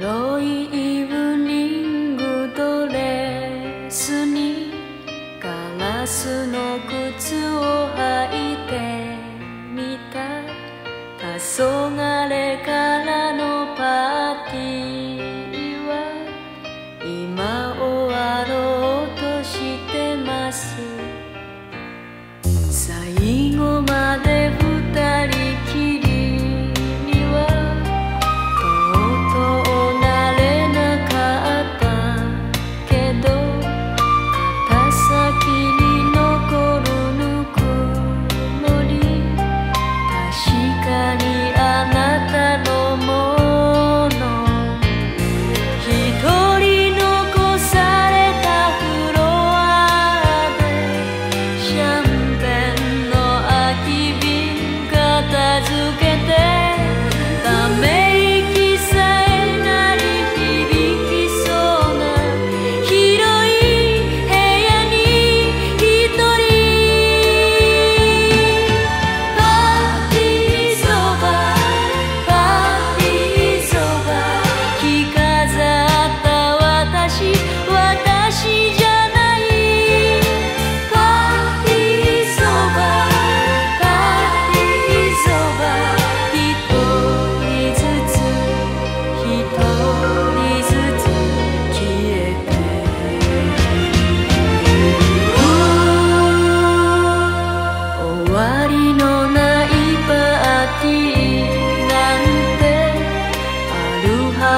黒いイブニングドレスにガラスの靴を履いてみた黄昏からのパーティーは今終わろうとしてます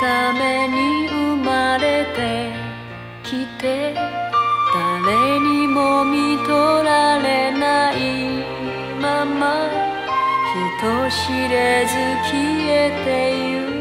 ために生まれてきて誰にも見とられないまま人知れず消えてゆく。